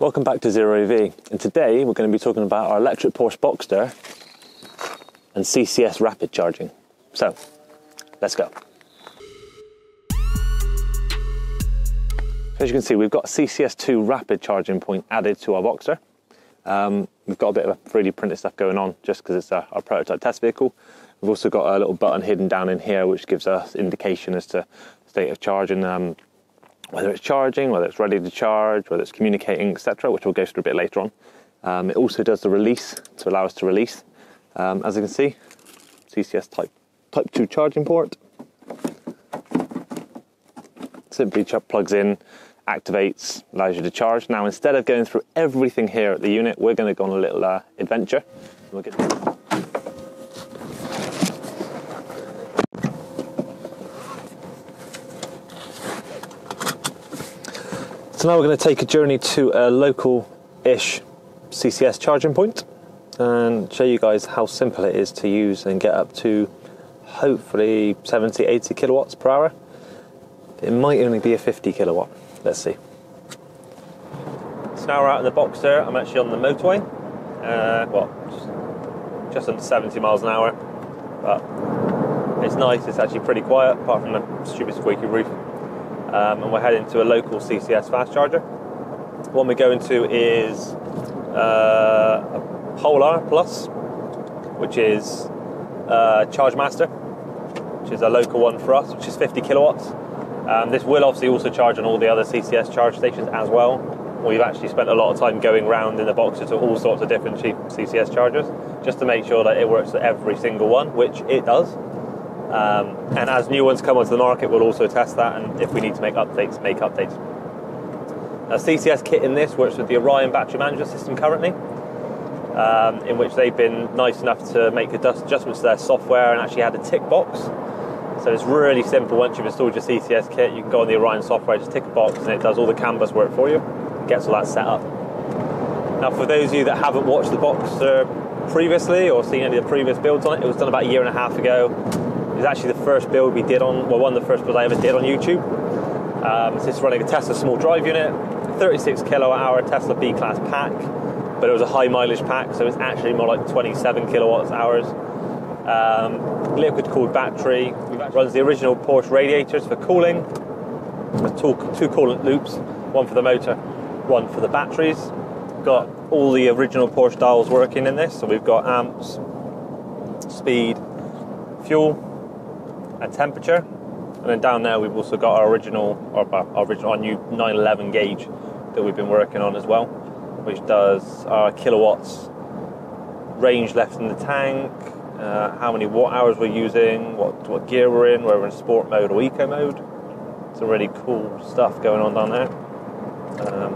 Welcome back to Zero EV, and today we're going to be talking about our electric Porsche Boxster and CCS rapid charging. So, let's go. As you can see, we've got a CCS2 rapid charging point added to our Boxster. Um, we've got a bit of 3D printed stuff going on just because it's our, our prototype test vehicle. We've also got a little button hidden down in here which gives us indication as to state of charge and um, whether it's charging, whether it's ready to charge, whether it's communicating, etc., which we'll go through a bit later on. Um, it also does the release to allow us to release. Um, as you can see, CCS type Type 2 charging port. Simply plugs in, activates, allows you to charge. Now, instead of going through everything here at the unit, we're going to go on a little uh, adventure. We'll get So now we're going to take a journey to a local-ish CCS charging point and show you guys how simple it is to use and get up to hopefully 70, 80 kilowatts per hour. It might only be a 50 kilowatt. Let's see. So now we're out in the Boxster. I'm actually on the motorway. Uh, well, just under 70 miles an hour, but it's nice. It's actually pretty quiet, apart from the stupid squeaky roof um, and we're heading to a local CCS fast charger. One we're going to is uh, a Polar Plus, which is uh, Chargemaster, which is a local one for us, which is 50 kilowatts. Um, this will obviously also charge on all the other CCS charge stations as well. We've actually spent a lot of time going around in the Boxster to all sorts of different cheap CCS chargers just to make sure that it works at every single one, which it does. Um, and as new ones come onto the market, we'll also test that, and if we need to make updates, make updates. A CCS kit in this works with the Orion battery management system currently, um, in which they've been nice enough to make adjustments to their software and actually add a tick box. So it's really simple. Once you've installed your CCS kit, you can go on the Orion software, just tick a box, and it does all the CAN bus work for you. Gets all that set up. Now, for those of you that haven't watched the Boxster previously or seen any of the previous builds on it, it was done about a year and a half ago it was actually the first build we did on, well, one of the first builds I ever did on YouTube. Um, so it's running a Tesla small drive unit, 36 kilowatt hour Tesla B class pack, but it was a high mileage pack, so it's actually more like 27 kilowatts hours. Um, liquid cooled battery, runs the original Porsche radiators for cooling, two, two coolant loops, one for the motor, one for the batteries. Got all the original Porsche dials working in this, so we've got amps, speed, fuel, and temperature. And then down there we've also got our original, our, our original, our new 911 gauge that we've been working on as well, which does our kilowatts, range left in the tank, uh, how many watt hours we're using, what, what gear we're in, whether we're in sport mode or eco mode. Some really cool stuff going on down there. Um,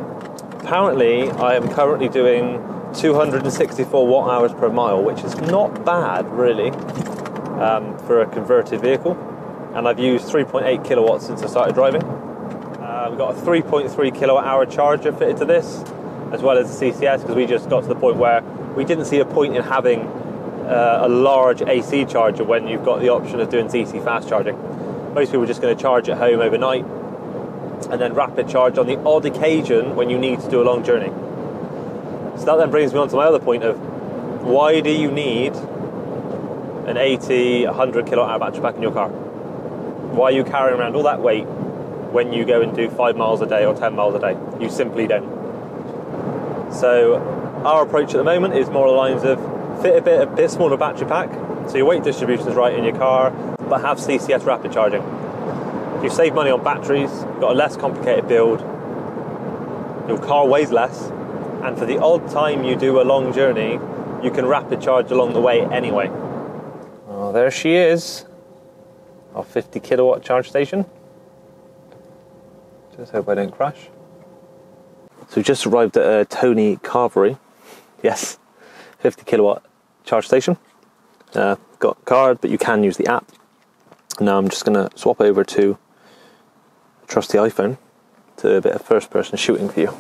apparently, I am currently doing 264 watt hours per mile, which is not bad, really um, for a converted vehicle, and I've used 3.8 kilowatts since I started driving. Uh, we've got a 3.3 kilowatt hour charger fitted to this, as well as the CCS, because we just got to the point where we didn't see a point in having uh, a large AC charger when you've got the option of doing DC fast charging. Most people are just going to charge at home overnight and then rapid charge on the odd occasion when you need to do a long journey. So that then brings me on to my other point of why do you need an 80, 100 kilowatt battery pack in your car? Why are you carrying around all that weight when you go and do five miles a day or 10 miles a day? You simply don't. So, our approach at the moment is more along the lines of fit a bit, a bit smaller battery pack, so your weight distribution is right in your car, but have CCS rapid charging. You save money on batteries, got a less complicated build, your car weighs less, and for the odd time you do a long journey, you can rapid charge along the way anyway. Well, there she is, our 50 kilowatt charge station. Just hope I don't crash. So we just arrived at uh, Toby Carvery. Yes, 50 kilowatt charge station. Uh, got card, but you can use the app. Now I'm just going to swap over to trusty iPhone to a bit of first person shooting for you.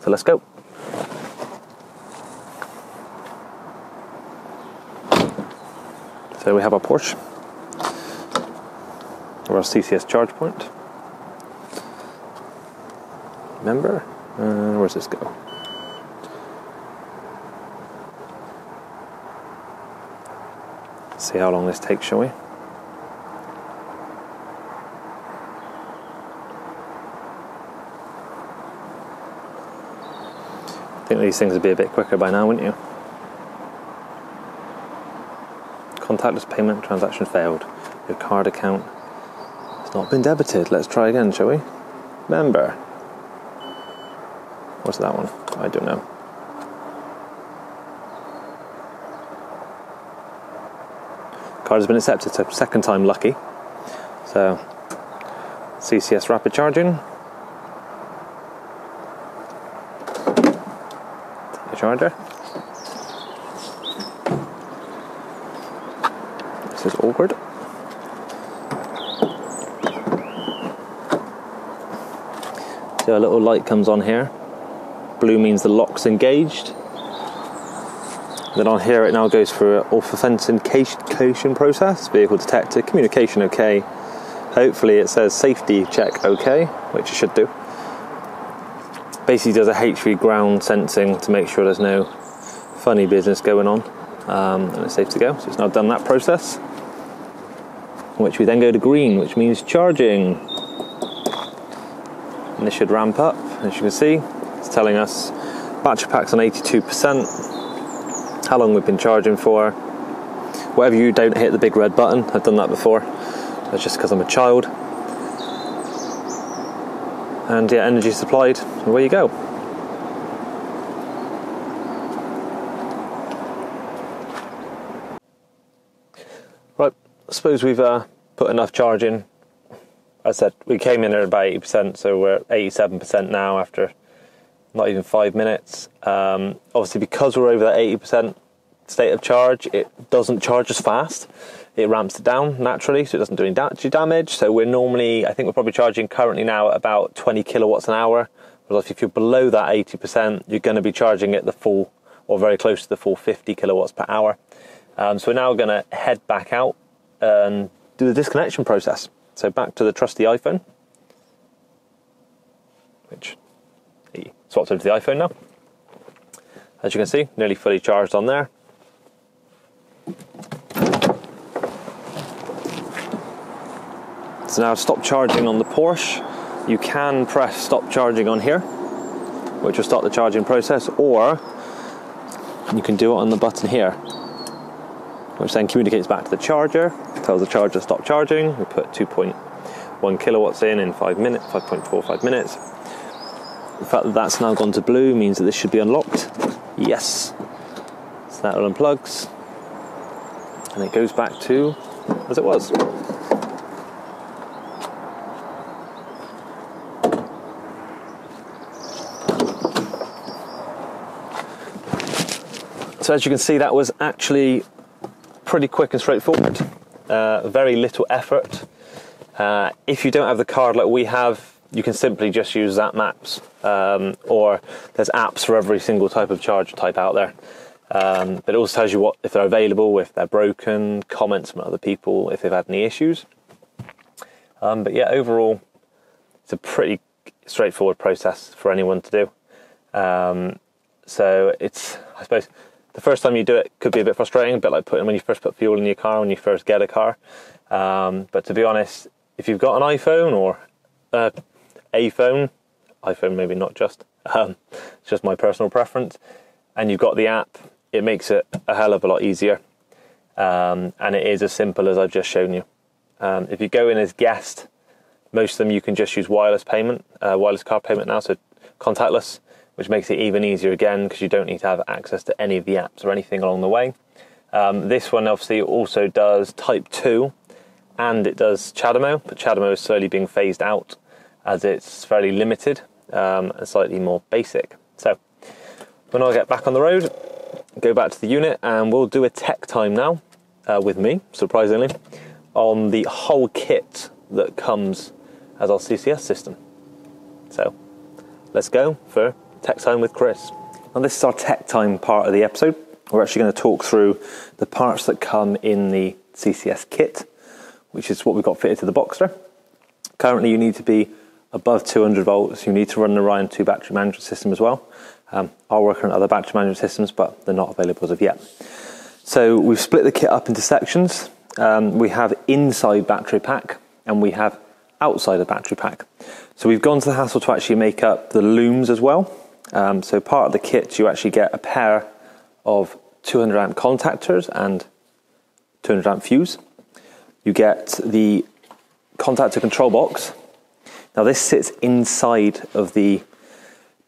So let's go. So we have our Porsche, or our CCS charge point. Remember? Uh, where's this go? Let's see how long this takes, shall we? I think these things would be a bit quicker by now, wouldn't you? Contactless payment transaction failed. Your card account has not been debited. Let's try again, shall we? Member. What's that one? I don't know. Card has been accepted, so second time lucky. So, CCS rapid charging. The charger. Is awkward. So a little light comes on here. Blue means the lock's engaged. Then on here it now goes for authentication process, vehicle detector, communication okay. Hopefully it says safety check okay, which it should do. Basically does a HV ground sensing to make sure there's no funny business going on um, and it's safe to go. So it's now done that process. Which we then go to green, which means charging. And this should ramp up, as you can see. It's telling us battery pack's on 82% how long we've been charging for. Whatever you don't hit the big red button. I've done that before. That's just because I'm a child. And yeah, energy supplied. Away you go. Right, suppose we've uh, put enough charge in. I said we came in at about 80%, so we're 87% now after not even five minutes. Um, obviously, because we're over that 80% state of charge, it doesn't charge as fast. It ramps it down naturally, so it doesn't do any damage. So we're normally, I think we're probably charging currently now at about 20 kilowatts an hour. Whereas if you're below that 80%, you're going to be charging it the full, or very close to the full 50 kilowatts per hour. Um, so we're now going to head back out and do the disconnection process. So back to the trusty iPhone, which he swapped over to the iPhone now. As you can see, nearly fully charged on there. So now stop charging on the Porsche. You can press stop charging on here, which will start the charging process, or you can do it on the button here, which then communicates back to the charger, tells the charger stop charging. We put 2.1 kilowatts in in five minutes, 5.45 minutes. The fact that that's now gone to blue means that this should be unlocked. Yes. So that unplugs and it goes back to as it was. So as you can see, that was actually pretty quick and straightforward. Uh, very little effort. Uh, if you don't have the card like we have, you can simply just use Zap Maps, um, or there's apps for every single type of charge type out there. Um, but it also tells you what if they're available, if they're broken, comments from other people, if they've had any issues. Um, but yeah, overall, it's a pretty straightforward process for anyone to do. Um, so it's, I suppose, the first time you do it could be a bit frustrating, a bit like putting when you first put fuel in your car when you first get a car. Um, but to be honest, if you've got an iPhone or uh, a phone, iPhone maybe not just, um, it's just my personal preference, and you've got the app it makes it a hell of a lot easier. Um, and it is as simple as I've just shown you. Um, if you go in as guest, most of them you can just use wireless payment, uh, wireless card payment now, so contactless, which makes it even easier again because you don't need to have access to any of the apps or anything along the way. Um, this one obviously also does Type 2 and it does CHAdeMO, but CHAdeMO is slowly being phased out as it's fairly limited um, and slightly more basic. So when I get back on the road, go back to the unit and we'll do a tech time now uh, with me, surprisingly, on the whole kit that comes as our CCS system. So let's go for tech time with Chris. Now, this is our tech time part of the episode. We're actually going to talk through the parts that come in the CCS kit, which is what we've got fitted to the Boxster. Currently, you need to be above 200 volts. You need to run the Orion 2 battery management system as well. Um, I'll work on other battery management systems, but they're not available as of yet. So we've split the kit up into sections. Um, we have inside battery pack and we have outside of battery pack. So we've gone to the hassle to actually make up the looms as well. Um, so part of the kit, you actually get a pair of 200 amp contactors and 200 amp fuse. You get the contactor control box. Now this sits inside of the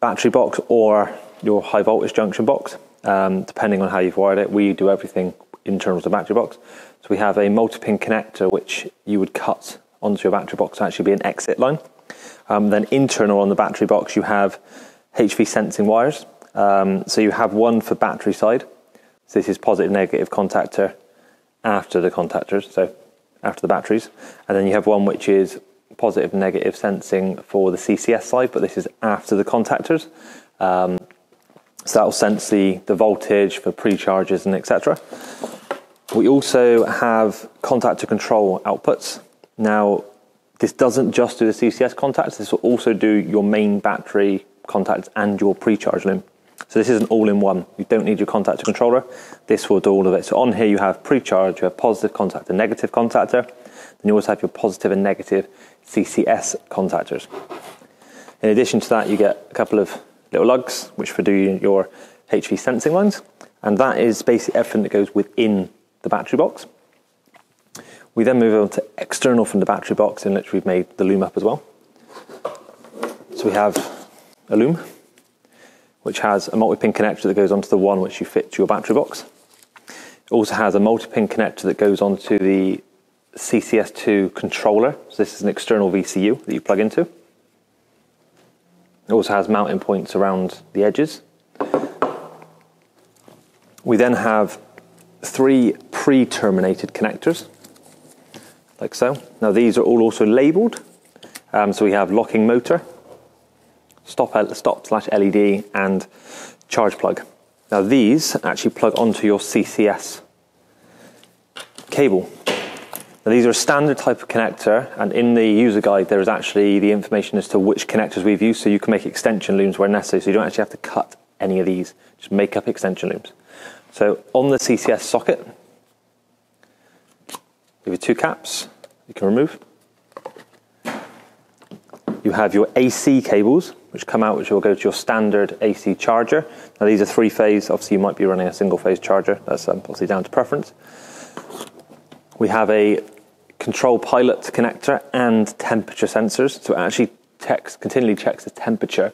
battery box or your high voltage junction box, um, depending on how you've wired it. We do everything internal to the battery box. So we have a multi-pin connector which you would cut onto your battery box to actually be an exit line. Um, then internal on the battery box you have HV sensing wires. Um, so you have one for battery side. So this is positive negative contactor after the contactors, so after the batteries. And then you have one which is positive negative sensing for the CCS side, but this is after the contactors. Um, so that will sense the, the voltage for pre-charges and etc. We also have contactor control outputs. Now, this doesn't just do the CCS contacts, this will also do your main battery contacts and your pre-charge loom. So this is an all-in-one. You don't need your contactor controller. This will do all of it. So on here you have pre-charge, you have positive contactor, negative contactor. Then you also have your positive and negative CCS contactors. In addition to that, you get a couple of little lugs, which for doing your HV sensing lines. And that is basically everything that goes within the battery box. We then move on to external from the battery box in which we've made the loom up as well. So we have a loom, which has a multi-pin connector that goes onto the one which you fit to your battery box. It also has a multi-pin connector that goes onto the CCS2 controller. So this is an external VCU that you plug into. It also has mounting points around the edges. We then have three pre-terminated connectors, like so. Now these are all also labelled. Um, so we have locking motor, stop, uh, stop slash LED, and charge plug. Now these actually plug onto your CCS cable. Now these are a standard type of connector, and in the user guide there is actually the information as to which connectors we've used, so you can make extension looms where necessary, so you don't actually have to cut any of these, just make up extension looms. So on the CCS socket, you have two caps you can remove. You have your AC cables, which come out, which will go to your standard AC charger. Now these are three phase. Obviously, you might be running a single phase charger. That's um, obviously down to preference. We have a control pilot connector and temperature sensors. So it actually checks, continually checks the temperature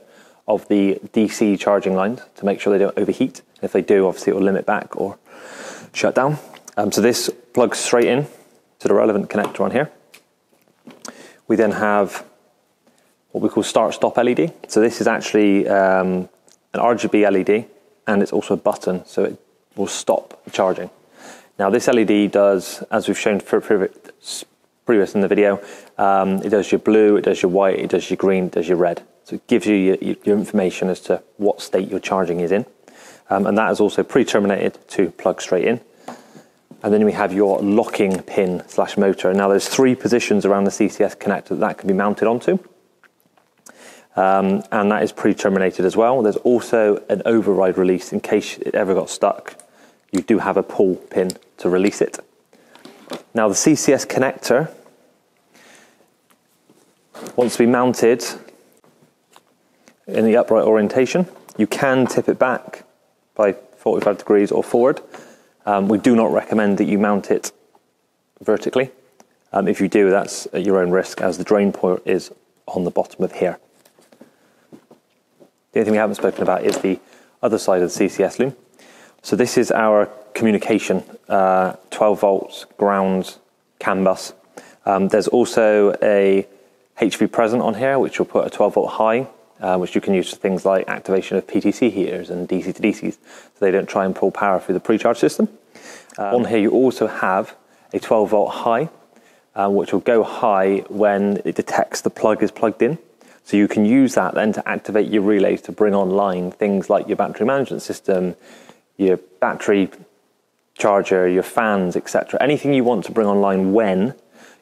of the DC charging lines to make sure they don't overheat. If they do, obviously it will limit back or shut down. Um, so this plugs straight in to the relevant connector on here. We then have what we call start stop LED. So this is actually um, an RGB LED and it's also a button so it will stop charging. Now this LED does, as we've shown previous in the video, um, it does your blue, it does your white, it does your green, it does your red. So it gives you your, your information as to what state your charging is in. Um, and that is also pre-terminated to plug straight in. And then we have your locking pin slash motor. Now there's three positions around the CCS connector that, that can be mounted onto. Um, and that is pre-terminated as well. There's also an override release in case it ever got stuck. You do have a pull pin to release it. Now the CCS connector wants to be mounted in the upright orientation. You can tip it back by 45 degrees or forward. Um, we do not recommend that you mount it vertically. Um, if you do, that's at your own risk as the drain port is on the bottom of here. The only thing we haven't spoken about is the other side of the CCS loom. So this is our communication, uh, 12 volts ground CAN bus. Um, there's also a HV present on here, which will put a 12 volt high, uh, which you can use for things like activation of PTC heaters and DC to DCs, so they don't try and pull power through the pre-charge system. Um, on here, you also have a 12 volt high, uh, which will go high when it detects the plug is plugged in. So you can use that then to activate your relays to bring online things like your battery management system, your battery charger, your fans, etc. Anything you want to bring online when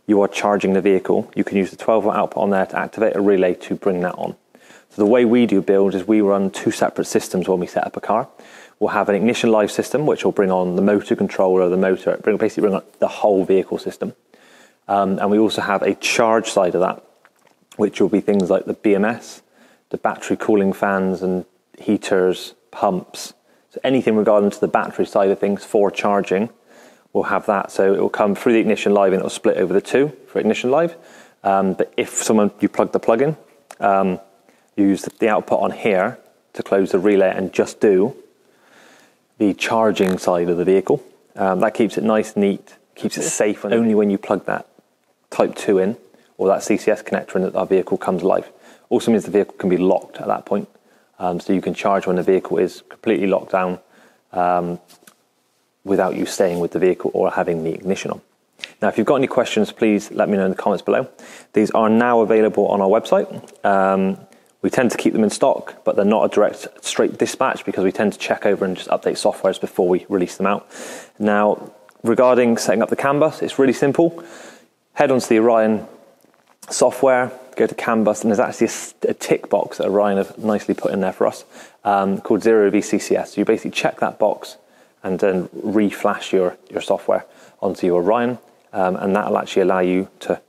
you are charging the vehicle, you can use the 12 volt output on there to activate a relay to bring that on. So the way we do build is we run two separate systems when we set up a car. We'll have an ignition live system, which will bring on the motor controller, the motor, bring, basically bring on the whole vehicle system. Um, and we also have a charge side of that, which will be things like the BMS, the battery cooling fans and heaters, pumps. So anything regarding to the battery side of things for charging, we'll have that. So it will come through the ignition live and it will split over the two for ignition live. Um, but if someone you plug the plug in, um, use the output on here to close the relay and just do the charging side of the vehicle. Um, that keeps it nice, neat, keeps it safe, and only when you plug that Type 2 in or that CCS connector in that our vehicle comes live. Also means the vehicle can be locked at that point. Um, so you can charge when the vehicle is completely locked down um, without you staying with the vehicle or having the ignition on. Now, if you've got any questions, please let me know in the comments below. These are now available on our website. Um, we tend to keep them in stock, but they're not a direct straight dispatch because we tend to check over and just update softwares before we release them out. Now, regarding setting up the CAN bus, it's really simple. Head onto the Orion software, go to CAN bus, and there's actually a, a tick box that Orion have nicely put in there for us um, called Zero VCCS. So you basically check that box and then reflash your, your software onto your Orion, um, and that'll actually allow you to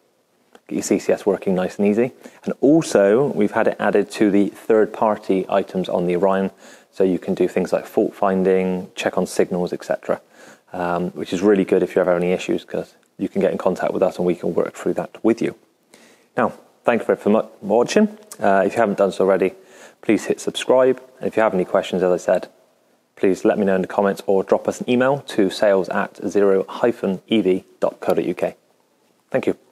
get your CCS working nice and easy. And also, we've had it added to the third party items on the Orion, so you can do things like fault finding, check on signals, etc., um, which is really good if you have any issues because you can get in contact with us and we can work through that with you. Now, thank you very much for watching. Uh, if you haven't done so already, please hit subscribe. And if you have any questions, as I said, please let me know in the comments or drop us an email to sales at zero-ev.co.uk. Thank you.